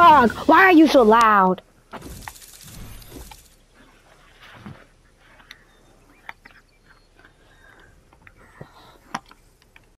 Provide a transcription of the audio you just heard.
Dog, why are you so loud?